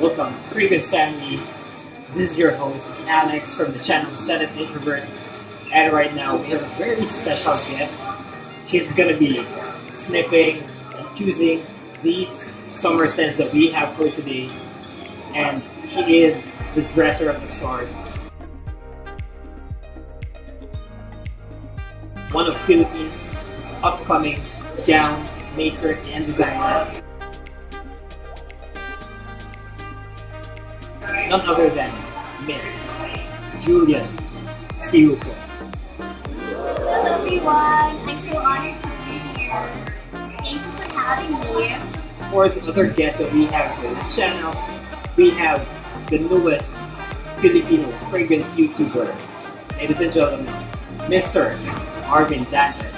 Welcome, Fragrance family. This is your host, Alex from the channel Scented Introvert. And right now, we have a very special guest. She's gonna be sniffing and choosing these summer scents that we have for today. And she is the dresser of the stars. One of Philippines' upcoming gown maker and designer. None other than Miss Julianne Syjuco. Hello everyone! I'm so honored to be here. Thank you for having me. For the other guests that we have for this channel, we have the newest Filipino fragrance YouTuber, ladies and gentlemen, Mr. Arvin Daniel.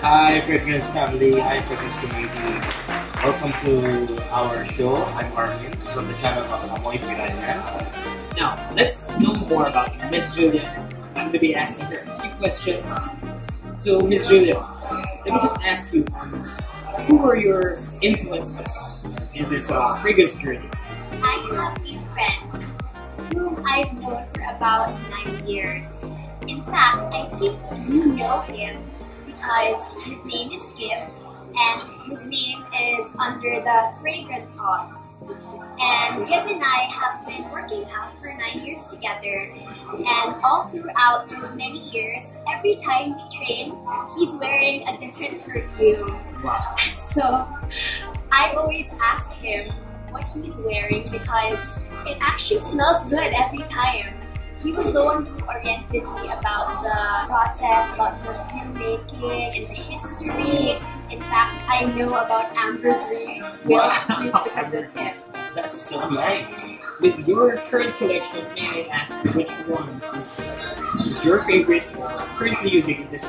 Hi, Fragrance family. Hi, Fragrance community. Welcome to our show. I'm Armin from the channel of Amoy Piranian. Now, let's know more about Miss Julia. I'm going to be asking her a few questions. So, Miss Julia, let me just ask you, who were your influences in this uh, fragrance journey? I have a friend whom I've known for about nine years. In fact, I think you know him because his name is Kim and his name is under the fragrance box. And Gib and I have been working out for nine years together, and all throughout those many years, every time we train, he's wearing a different perfume. Wow. So I always ask him what he's wearing because it actually smells good every time. He was the one who oriented me about the process, about perfume making and the history. In fact, I know about ambergris Wow. because of him. That's so nice. With your current collection, may I ask which one is, your favorite currently using this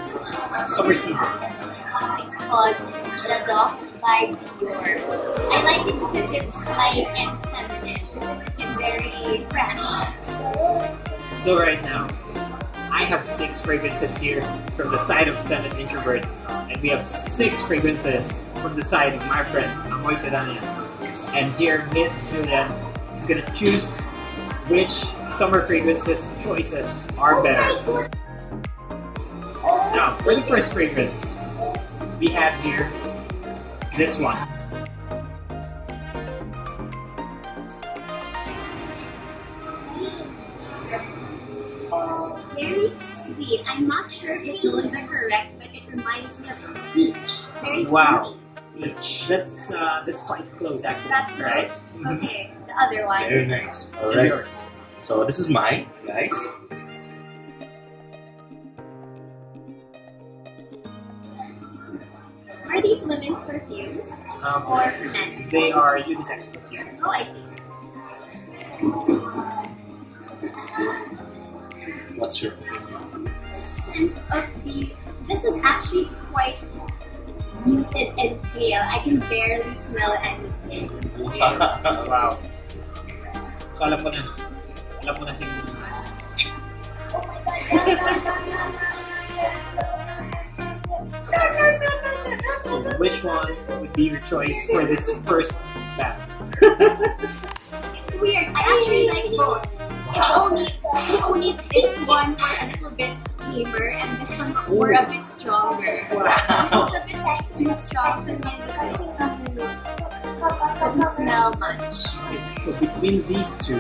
summer season? It's called J'adore by Dior. I like it because it's light and feminine and very fresh. So right now, I have six fragrances here from the side of Scented Introvert, uh, and we have six fragrances from the side of my friend Amoy Piranian. And here, Miss Julianne is gonna choose which summer fragrances choices are better. Now, for the first fragrance, we have here this one. I'm not sure if the tones are correct, but it reminds me of a peach. Very Wow. sweet. That's that's uh, that's quite close actually. That's right. right. Okay, the other one. Very nice. Alright. yours. So this is mine, guys. Are these women's perfumes? Um, Or men? they are unisex perfumes. Oh, I see. What's your opinion? The scent of the. This is actually quite muted and pale. I can barely smell anything. Wow. So alam ko na. Alam ko na si So which one would be your choice for this first batch? It's weird. I actually like both. If only, if only this one were a little bit and this one were a bit stronger. Wow. This is a bit too strong to me. This is too doesn't smell much. So between these two,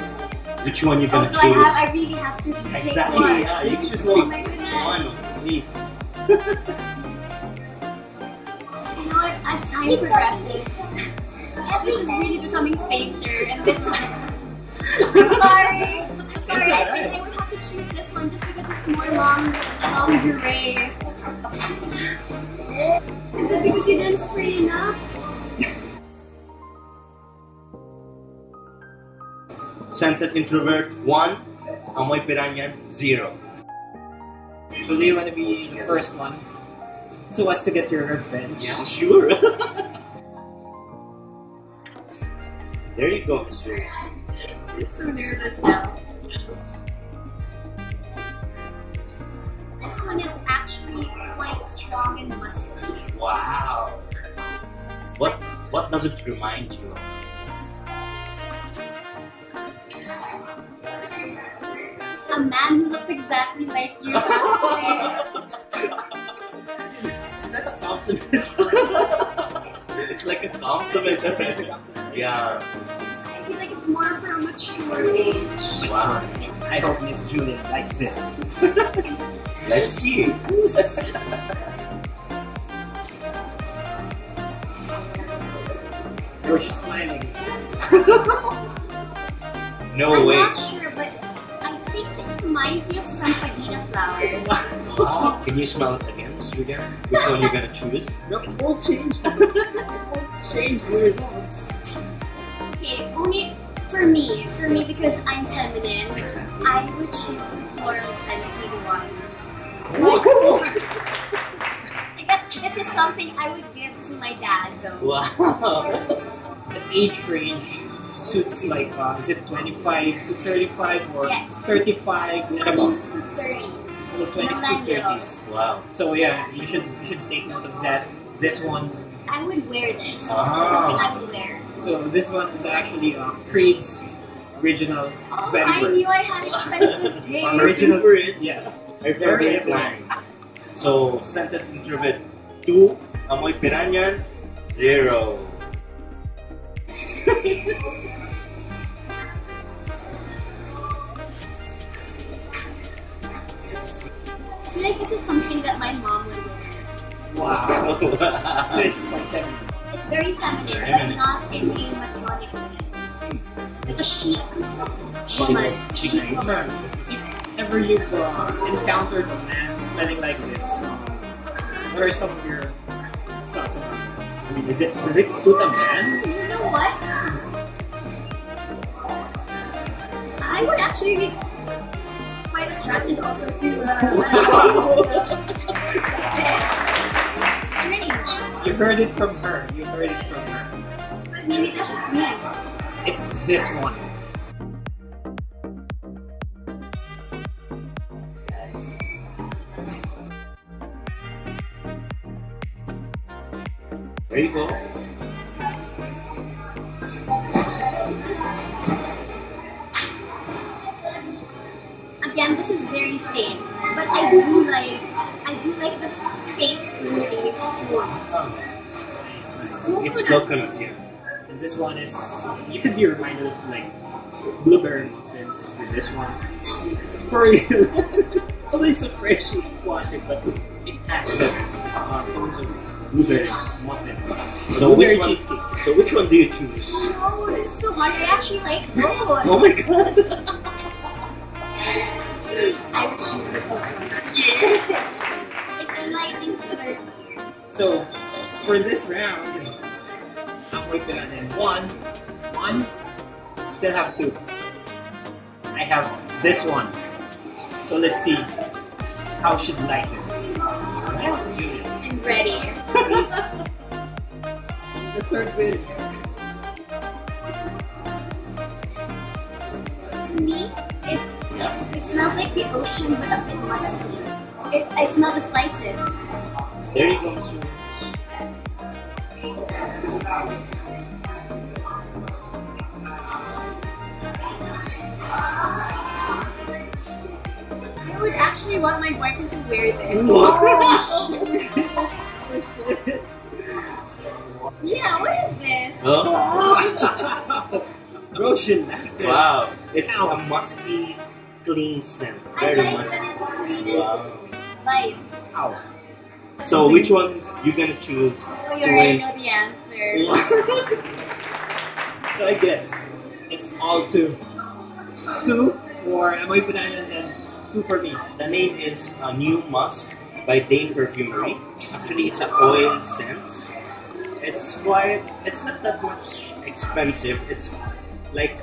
Which one you gonna oh, Also, I have. choose? I really have to take Exactly, one. yeah. You can just Oh pick my goodness. one. please. You know what? As time progresses, this is really becoming fainter, and this one. I'm sorry. I'm sorry. I think I would because long, lingerie. Is it because you didn't spray enough? Scented Introvert, 1. Amoy Piranian, 0. So do you want to be the first one? So as to get your revenge? Yeah, sure. there you go, Mr. I'm so nervous now. This one is actually quite strong and muscly. Wow. What what does it remind you of? A man who looks exactly like you actually. is that a compliment? it's like a compliment. yeah. I feel like it's more for a mature age. Wow. I hope Miss Julia likes this. Let's see. You're just smiling. No I'm way. not sure, but I think this reminds me of some padina flowers. Wow. Can you smell it again, Miss Julia? Which one you gonna choose? No, it won't change. it won't change the results. Okay, only for me, for me because I'm feminine, Exactly. I would choose the floral scented one. I guess this is something I would give to my dad though. Wow. The age range suits like, uh, is it 25 to 35 or Yes. 35 and 20s above? to 30s. Or 20s to 30s. Wow. So yeah, you should you should take note of that. This one, I would wear this. Ah. Something I would wear. so this one is actually uh, Creed's original Oh, I knew I had expensive taste. Original favorite. Yeah. My favorite Very line. So, scented introvert 2, amoy piranian, 0. I feel like this is something that my mom would wear. Wow. So it's quite feminine. It's very feminine, but not in a matronic way. Like a chic Chic. woman. Chic. Chic Nice. woman. If ever you've uh, encountered a man smelling like this, what are some of your thoughts about that? I mean, is it does it suit a man? You know what? I would actually be quite attracted also to uh, strange. You heard it from her. You heard it from her. But maybe that's just me. It's this one. There you go. Again, this is very faint, but I do like I do like the faint fruity tone. Nice, nice. It's coconut, yeah. And this one is you could be reminded of like blueberry muffins with this one. For you. Although it's a freshly quality, but it has the uh, tones of blueberry muffin. So which one? cheesecake. So which one do you choose? Oh, oh this is so hard. I actually like both. Oh my god! I would choose the coconut. it's light and flirty. So for this round, I'm waiting on in one, one, still have two. I have this one. So let's see how she'd like this. Yes, I'm ready. The third bit. To me, it, Yeah. it smells like the ocean, but a bit musky. It, I smell the spices. There you go, Mr. I would actually want my boyfriend to wear this. Oh. Bro, she liked it. Wow, it's Ow. a musky, clean scent. I Very like musky. that Wow. light. Ow. So which one you gonna choose? Oh, you already know the answer. So I guess it's all two. Two for Amoy Banana and two for me. The name is uh, New Musk by Dame Perfumery. Actually, it's an oil scent. It's quite. It's not that much expensive. It's like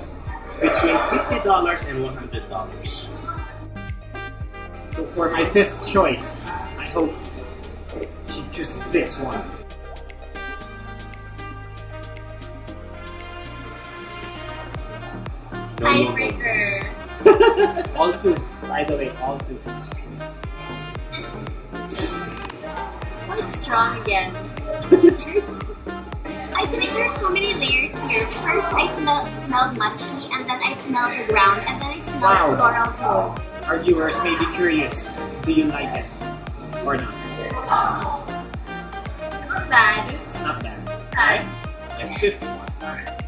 between fifty dollars and one hundred dollars. So for my fifth choice, I hope she chooses this one. Tiebreaker. All two. By the way, all two. Strong again. I feel like there's so many layers here. First, I smell, smelled musky, and then I smelled the ground, and then I smelled Wow. floral too. our viewers may be curious, do you like it or not? It's not bad. It's not bad. Like fifth one.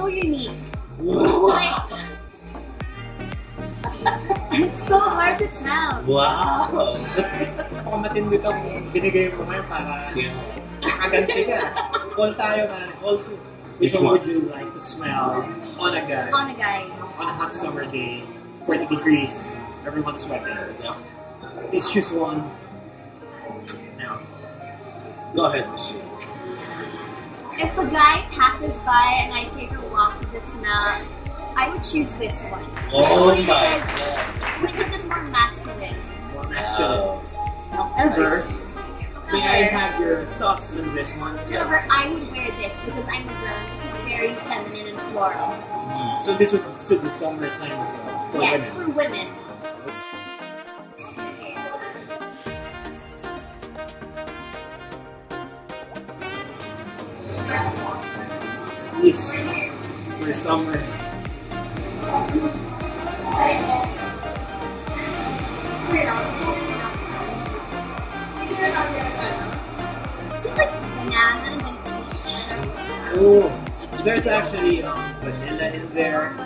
So unique. Wow. Like, it's so hard to tell. Wow. Ako matindi itong binigay mo ngayon para kaganti ka. Call tayo man. All two. Which Which one one? would you like to smell on a guy On a guy. on a hot summer day, 40 degrees, everyone's sweating? Yeah. Let's choose one. Now, Go ahead, Mr. If a guy passes by and I take a walk to the smell, I would choose this one. Oh Because- my god. Because it's more masculine. more masculine. Wow. However, may I have your thoughts on this one? However, I would wear this because I'm a girl. This is very feminine and floral. Mm. So this would suit the summertime as well for yes, women. for women. Yes, for summer. Oh, there's actually um, vanilla in there.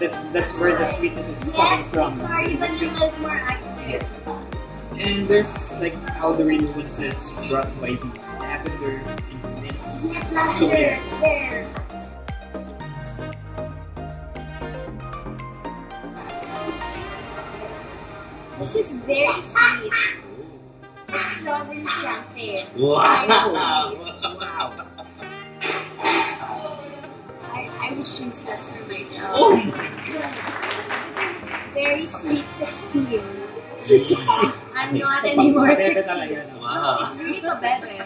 That's that's where the sweetness is coming from. sorry, vanilla is more accurate. And there's like powdery nuances brought by the lavender and lavender. So, yeah. This is very sweet. It's strawberry champagne. Wow. Wow. I, I would choose this for myself. Oh my This is very sweet 16. Sweet 16. I'm not anymore pang-bebe 16. talaga, no? Wow. It's really kabebe.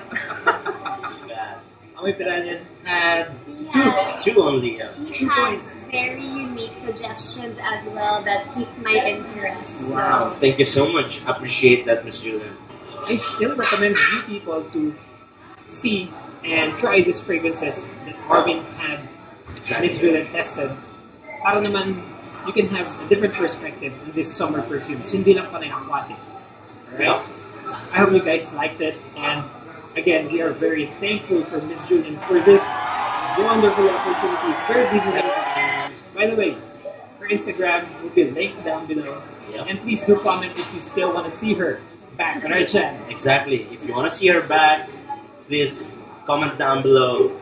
God. Ang may piranyan had Two, two only. Yeah. he has very unique suggestions as well that pique my interest. Wow. Thank you so much. Appreciate that, Miss Julianne. I still recommend you people to see and try these fragrances that Marvin had Miss Julianne tested. Para naman, you can have a different perspective on this summer perfumes. Hindi lang panay aquatic. Yeah. I hope you guys liked it. And again, we are very thankful for Miss Julianne for this wonderful opportunity. Very busy lady. By the way, her Instagram will be linked down below. Yeah. And please do comment if you still want to see her back on our channel. Exactly. If you want to see her back, please comment down below.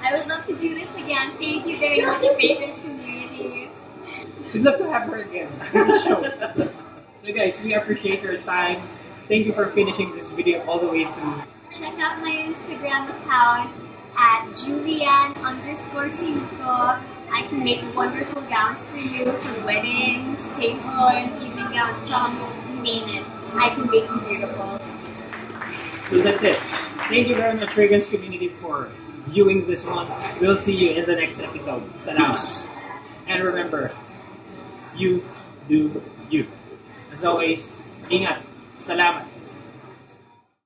I would love to do this again. Thank you very much, Fragrance Community. We'd love to have her again on the show. so guys, we appreciate your time. Thank you for finishing this video all the way through. Check out my Instagram account at Julianne underscore Syjuco. I can make wonderful gowns for you for weddings, table, and evening gowns, prom, you name it. I can make them beautiful. So that's it. Thank you very much, Fragrance Community, for viewing this one. We'll see you in the next episode. Salamat. Peace. And remember, you do you. As always, ingat. Salamat.